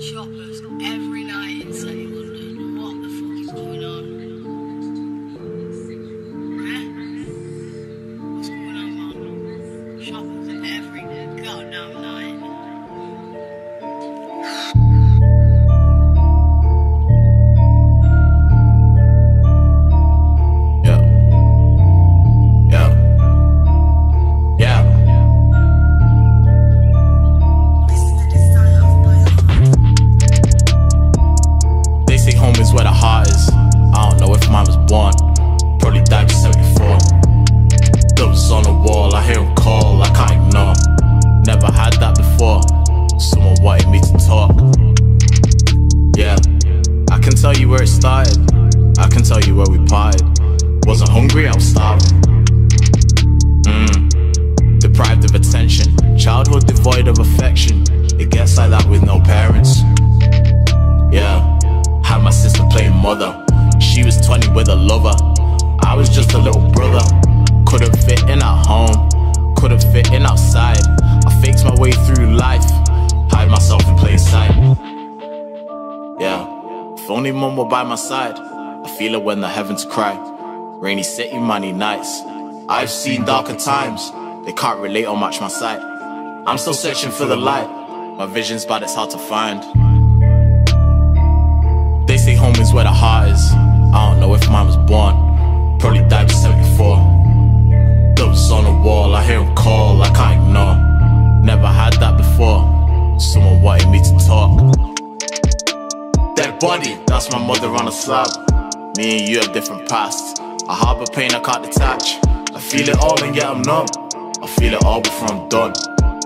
Shoppers every night in sunny London. What the fuck is going on? Where it started. I can tell you where we parted. Wasn't hungry, I was starving. Mm. Deprived of attention. Childhood devoid of affection. It gets like that with no parents. Yeah, had my sister playing mother. She was 20 with a lover. I was just a little brother. Couldn't fit in at home, couldn't fit in outside. I faked my way through life, hide myself in plain sight. If only mom were by my side. I feel it when the heavens cry. Rainy city, money nights. I've seen darker times, they can't relate or match my sight. I'm still searching for the light. My vision's bad, it's hard to find. They say home is where the heart is. I don't know if mine was born. Probably died at 74. Dubs on the wall, I hear him call, I can't ignore. Never had that before. Someone wanted me to talk. Dead body, that's my mother on a slab. Me and you have different pasts. I harbor pain I can't detach. I feel it all and yet I'm numb. I feel it all before I'm done.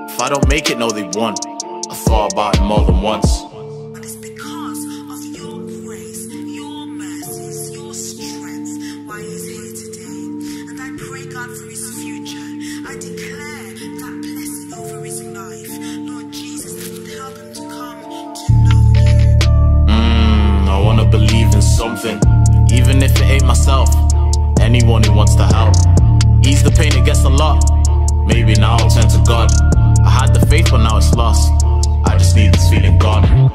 If I don't make it, no, they won. I thought about it more than once. But it's Anyone who wants to help. Ease the pain, it gets a lot. Maybe now I'll turn to God. I had the faith, but now it's lost. I just need this feeling gone.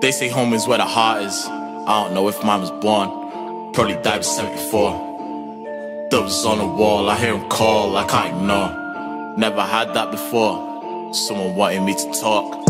They say home is where the heart is. I don't know if mine was born. Probably died at 74. Dubs on the wall, I hear him call, I can't ignore. Never had that before. Someone wanted me to talk.